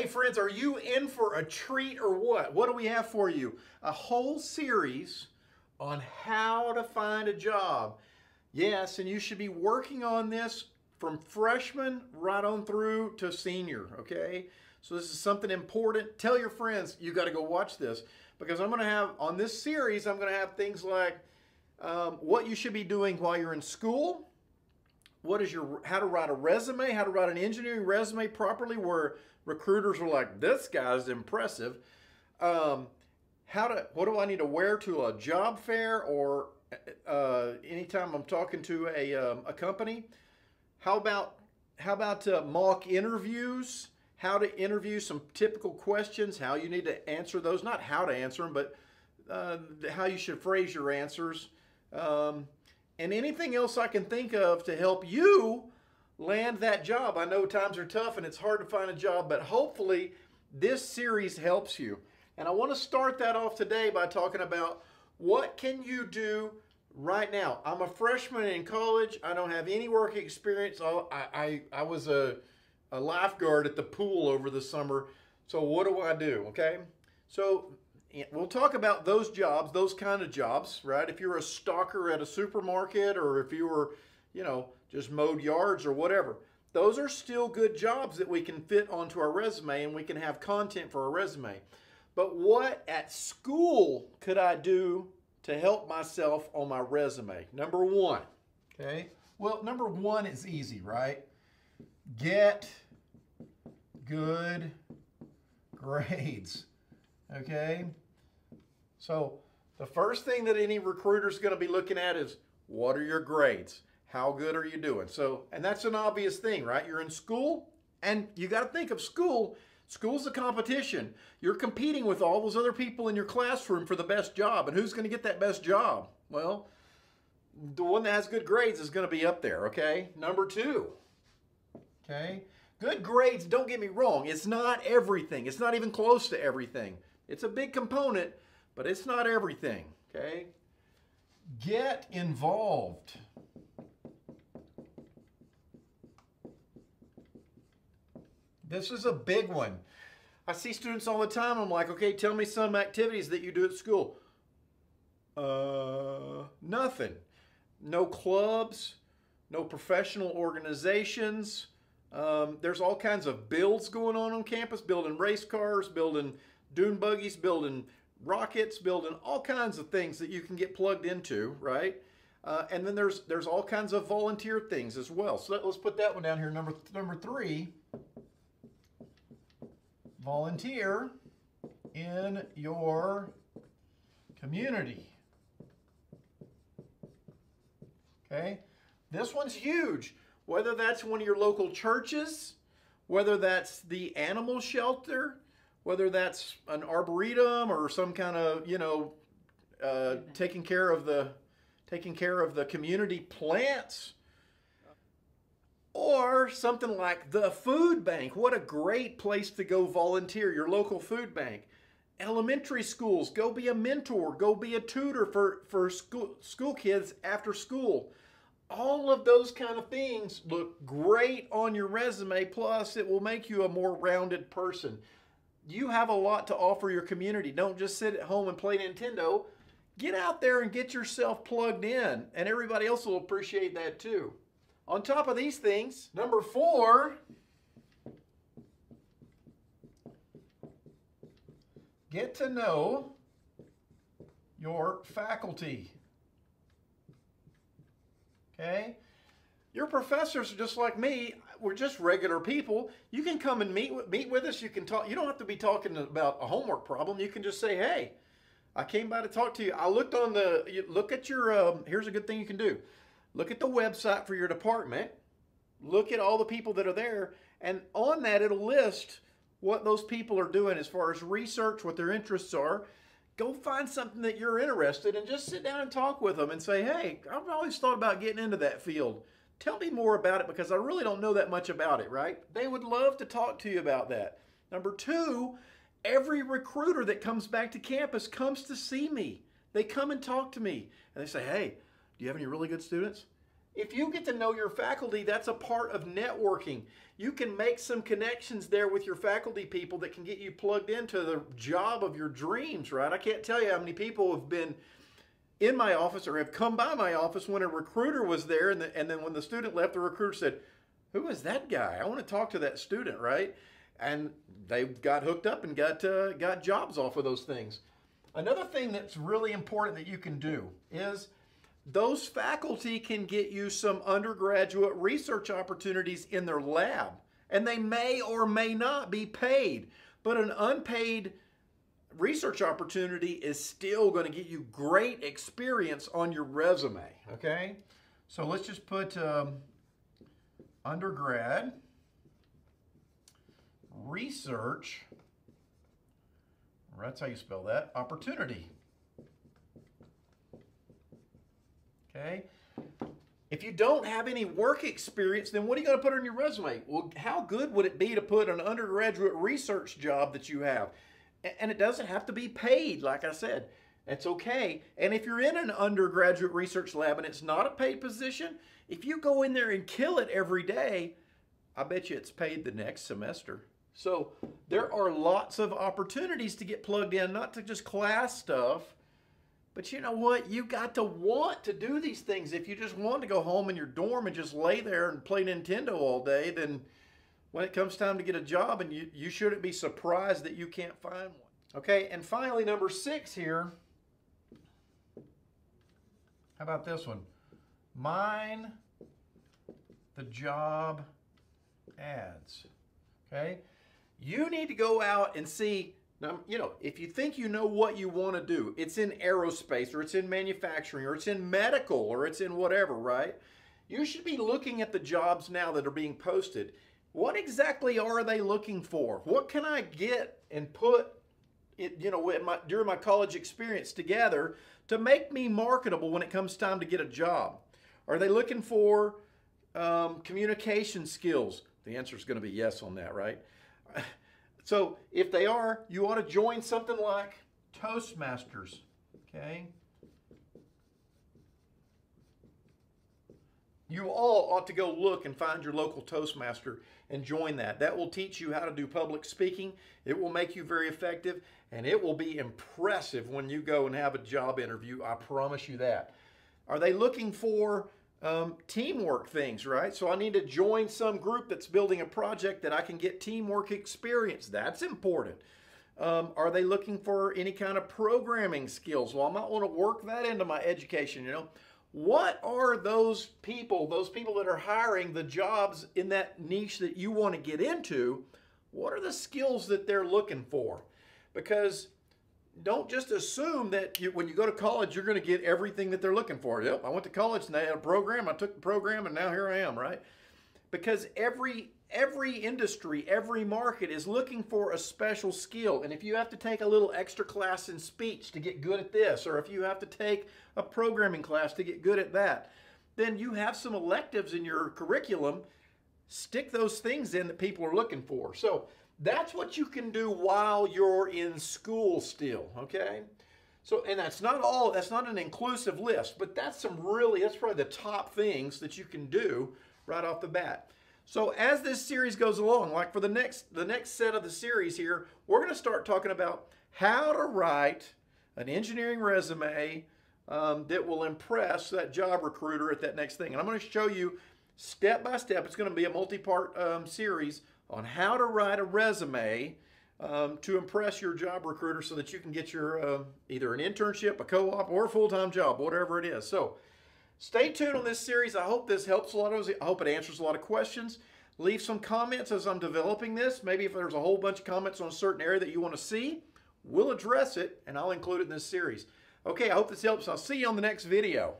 Hey, friends, are you in for a treat or what? What do we have for you? A whole series on how to find a job. Yes, and you should be working on this from freshman right on through to senior, okay? So this is something important. Tell your friends you got to go watch this because I'm going to have, on this series, I'm going to have things like um, what you should be doing while you're in school, what is your how to write a resume, how to write an engineering resume properly, where recruiters are like, this guy's impressive. Um, how to what do I need to wear to a job fair or uh, anytime I'm talking to a, um, a company? How about how about uh, mock interviews? How to interview some typical questions, how you need to answer those, not how to answer them, but uh, how you should phrase your answers. Um, and anything else I can think of to help you land that job. I know times are tough and it's hard to find a job, but hopefully this series helps you. And I want to start that off today by talking about what can you do right now. I'm a freshman in college. I don't have any work experience. Oh, I, I, I was a, a lifeguard at the pool over the summer. So what do I do? Okay. So we'll talk about those jobs, those kind of jobs, right? If you're a stalker at a supermarket or if you were, you know, just mowed yards or whatever, those are still good jobs that we can fit onto our resume and we can have content for our resume. But what at school could I do to help myself on my resume? Number one, okay? Well, number one is easy, right? Get good grades, okay? So the first thing that any recruiter is going to be looking at is what are your grades? How good are you doing? So, and that's an obvious thing, right? You're in school and you got to think of school. School's a competition. You're competing with all those other people in your classroom for the best job. And who's going to get that best job? Well, the one that has good grades is going to be up there, okay? Number two, okay? Good grades, don't get me wrong, it's not everything. It's not even close to everything. It's a big component, but it's not everything, okay? Get involved. This is a big one. I see students all the time. I'm like, okay, tell me some activities that you do at school. Uh, nothing. No clubs, no professional organizations. Um, there's all kinds of builds going on on campus, building race cars, building dune buggies, building rockets, building all kinds of things that you can get plugged into, right? Uh, and then there's there's all kinds of volunteer things as well. So let, us put that one down here. Number number three, volunteer in your community. Okay, this one's huge. Whether that's one of your local churches, whether that's the animal shelter, whether that's an arboretum or some kind of you know uh, taking care of the taking care of the community plants or something like the food bank. What a great place to go volunteer your local food bank. Elementary schools go be a mentor go be a tutor for for school school kids after school. All of those kind of things look great on your resume plus it will make you a more rounded person you have a lot to offer your community. Don't just sit at home and play Nintendo. Get out there and get yourself plugged in, and everybody else will appreciate that too. On top of these things, number four, get to know your faculty. Okay? Your professors are just like me we're just regular people. You can come and meet meet with us. You can talk. You don't have to be talking about a homework problem. You can just say, "Hey, I came by to talk to you. I looked on the. Look at your. Um, here's a good thing you can do. Look at the website for your department. Look at all the people that are there, and on that it'll list what those people are doing as far as research, what their interests are. Go find something that you're interested in. Just sit down and talk with them and say, "Hey, I've always thought about getting into that field." Tell me more about it because I really don't know that much about it, right? They would love to talk to you about that. Number two, every recruiter that comes back to campus comes to see me. They come and talk to me and they say, hey, do you have any really good students? If you get to know your faculty, that's a part of networking. You can make some connections there with your faculty people that can get you plugged into the job of your dreams, right? I can't tell you how many people have been in my office or have come by my office when a recruiter was there and, the, and then when the student left, the recruiter said, who is that guy? I want to talk to that student, right? And they got hooked up and got, uh, got jobs off of those things. Another thing that's really important that you can do is those faculty can get you some undergraduate research opportunities in their lab. And they may or may not be paid, but an unpaid research opportunity is still going to get you great experience on your resume, okay? So let's just put um, undergrad research, that's how you spell that, opportunity. Okay? If you don't have any work experience, then what are you going to put on your resume? Well, how good would it be to put an undergraduate research job that you have? And it doesn't have to be paid, like I said. It's okay. And if you're in an undergraduate research lab and it's not a paid position, if you go in there and kill it every day, I bet you it's paid the next semester. So there are lots of opportunities to get plugged in, not to just class stuff, but you know what? You got to want to do these things. If you just want to go home in your dorm and just lay there and play Nintendo all day, then when it comes time to get a job, and you, you shouldn't be surprised that you can't find one. Okay, and finally, number six here. How about this one? Mine the job ads. Okay, you need to go out and see now, you know, if you think you know what you want to do, it's in aerospace or it's in manufacturing or it's in medical or it's in whatever, right? You should be looking at the jobs now that are being posted. What exactly are they looking for? What can I get and put it, you know, my, during my college experience together to make me marketable when it comes time to get a job? Are they looking for um, communication skills? The answer is going to be yes on that, right? So if they are, you ought to join something like Toastmasters, okay? You all ought to go look and find your local Toastmaster and join that. That will teach you how to do public speaking. It will make you very effective and it will be impressive when you go and have a job interview. I promise you that. Are they looking for um, teamwork things, right? So I need to join some group that's building a project that I can get teamwork experience. That's important. Um, are they looking for any kind of programming skills? Well, I might want to work that into my education, you know. What are those people, those people that are hiring the jobs in that niche that you want to get into? What are the skills that they're looking for? Because don't just assume that you, when you go to college, you're going to get everything that they're looking for. Yep, I went to college and they had a program. I took the program and now here I am, right? Because every every industry, every market is looking for a special skill. And if you have to take a little extra class in speech to get good at this, or if you have to take a programming class to get good at that, then you have some electives in your curriculum. Stick those things in that people are looking for. So that's what you can do while you're in school still, okay? So, and that's not all, that's not an inclusive list, but that's some really, that's probably the top things that you can do right off the bat. So as this series goes along, like for the next, the next set of the series here, we're gonna start talking about how to write an engineering resume um, that will impress that job recruiter at that next thing. And I'm gonna show you step by step, it's gonna be a multi-part um, series on how to write a resume um, to impress your job recruiter so that you can get your uh, either an internship, a co-op, or a full-time job, whatever it is. So stay tuned on this series. I hope this helps a lot of I hope it answers a lot of questions. Leave some comments as I'm developing this. Maybe if there's a whole bunch of comments on a certain area that you want to see, we'll address it and I'll include it in this series. Okay, I hope this helps. I'll see you on the next video.